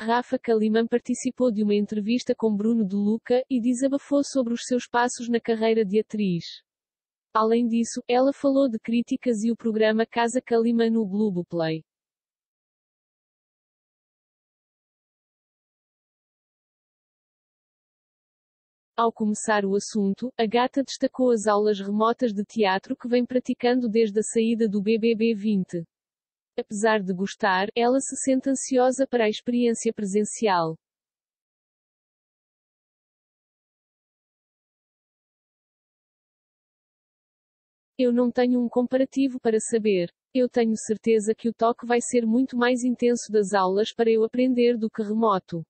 Rafa Kalimann participou de uma entrevista com Bruno De Luca e desabafou sobre os seus passos na carreira de atriz. Além disso, ela falou de críticas e o programa Casa Kalimann no Globoplay. Ao começar o assunto, a gata destacou as aulas remotas de teatro que vem praticando desde a saída do BBB 20. Apesar de gostar, ela se sente ansiosa para a experiência presencial. Eu não tenho um comparativo para saber. Eu tenho certeza que o toque vai ser muito mais intenso das aulas para eu aprender do que remoto.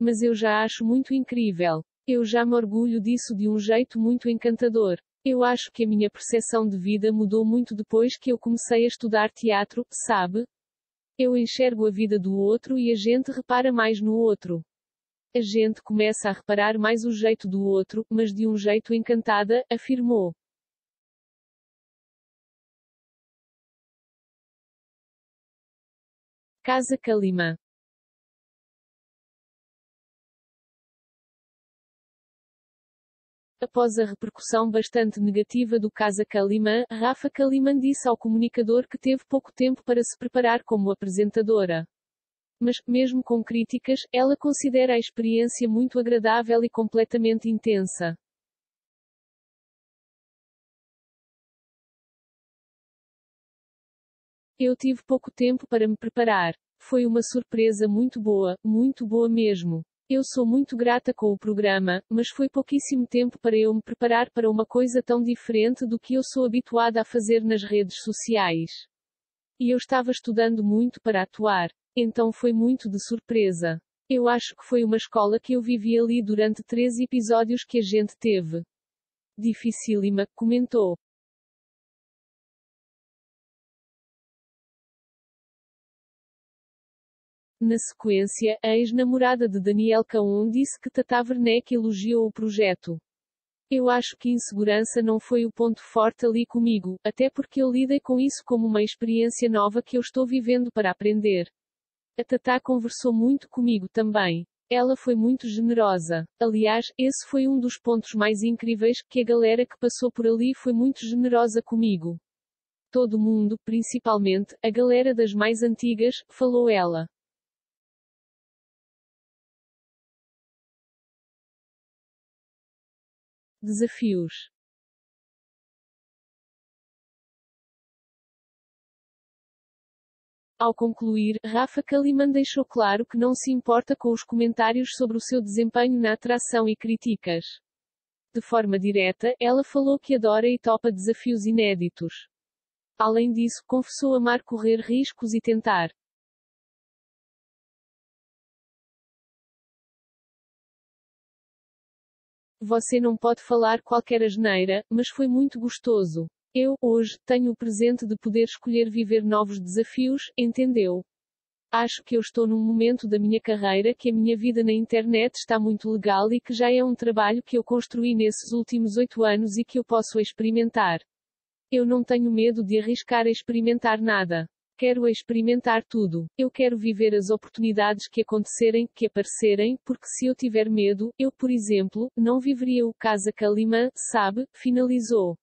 Mas eu já acho muito incrível. Eu já me orgulho disso de um jeito muito encantador. Eu acho que a minha percepção de vida mudou muito depois que eu comecei a estudar teatro, sabe? Eu enxergo a vida do outro e a gente repara mais no outro. A gente começa a reparar mais o jeito do outro, mas de um jeito encantada, afirmou. Casa Kalima Após a repercussão bastante negativa do Casa Kalimann, Rafa Kalimann disse ao comunicador que teve pouco tempo para se preparar como apresentadora. Mas, mesmo com críticas, ela considera a experiência muito agradável e completamente intensa. Eu tive pouco tempo para me preparar. Foi uma surpresa muito boa, muito boa mesmo. Eu sou muito grata com o programa, mas foi pouquíssimo tempo para eu me preparar para uma coisa tão diferente do que eu sou habituada a fazer nas redes sociais. E eu estava estudando muito para atuar. Então foi muito de surpresa. Eu acho que foi uma escola que eu vivi ali durante 13 episódios que a gente teve. Dificílima, comentou. Na sequência, a ex-namorada de Daniel Caon disse que Tata Werneck elogiou o projeto. Eu acho que insegurança não foi o ponto forte ali comigo, até porque eu lidei com isso como uma experiência nova que eu estou vivendo para aprender. A Tata conversou muito comigo também. Ela foi muito generosa. Aliás, esse foi um dos pontos mais incríveis, que a galera que passou por ali foi muito generosa comigo. Todo mundo, principalmente, a galera das mais antigas, falou ela. Desafios Ao concluir, Rafa Kalimann deixou claro que não se importa com os comentários sobre o seu desempenho na atração e críticas. De forma direta, ela falou que adora e topa desafios inéditos. Além disso, confessou amar correr riscos e tentar Você não pode falar qualquer asneira, mas foi muito gostoso. Eu, hoje, tenho o presente de poder escolher viver novos desafios, entendeu? Acho que eu estou num momento da minha carreira que a minha vida na internet está muito legal e que já é um trabalho que eu construí nesses últimos oito anos e que eu posso experimentar. Eu não tenho medo de arriscar a experimentar nada. Quero experimentar tudo. Eu quero viver as oportunidades que acontecerem, que aparecerem, porque se eu tiver medo, eu, por exemplo, não viveria o Casa Kalimã, sabe? Finalizou.